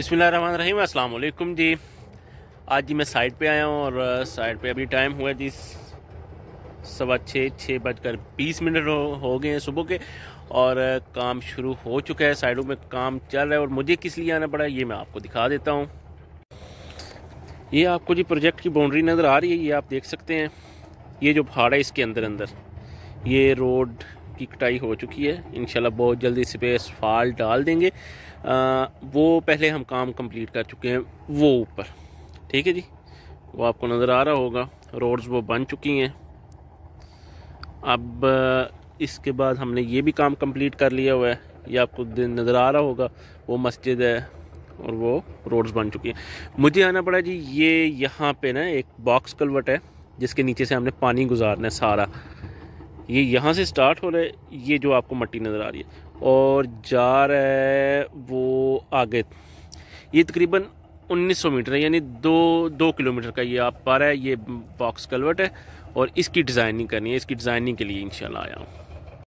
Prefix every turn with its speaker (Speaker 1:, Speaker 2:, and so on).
Speaker 1: बिसमीम अस्सलाम वालेकुम जी। आज जी मैं साइड पे आया हूँ और साइड पे अभी टाइम हुआ जी सवा छः छः बजकर बीस मिनट हो, हो गए हैं सुबह के और काम शुरू हो चुका है साइडों में काम चल रहा है और मुझे किस लिए आना पड़ा ये मैं आपको दिखा देता हूँ। ये आपको जी प्रोजेक्ट की बाउंड्री नज़र आ रही है ये आप देख सकते हैं। ये जो पहाड़ है इसके अंदर अंदर ये रोड की कटाई हो चुकी है। इंशाल्लाह बहुत जल्दी इस पर असफाल डाल देंगे। वो पहले हम काम कंप्लीट कर चुके हैं वो ऊपर। ठीक है जी? वो आपको नज़र आ रहा होगा रोड्स वो बन चुकी हैं। अब इसके बाद हमने ये भी काम कंप्लीट कर लिया हुआ है। ये आपको नज़र आ रहा होगा, वो मस्जिद है और वो रोड्स बन चुकी हैं। मुझे आना पड़ा जी, ये यहाँ पे ना एक बॉक्स कलवट है, जिसके नीचे से हमने पानी गुजारना है सारा। ये यहाँ से स्टार्ट हो रहा है, ये जो आपको मट्टी नज़र आ रही है, और जा रहा है वो आगे। ये तकरीबन 1900 मीटर है, यानी दो दो किलोमीटर का ये आप पा रहा है, ये बॉक्स कलवर्ट है, और इसकी डिज़ाइनिंग करनी है, इसकी डिज़ाइनिंग के लिए इंशाल्लाह आया हूँ।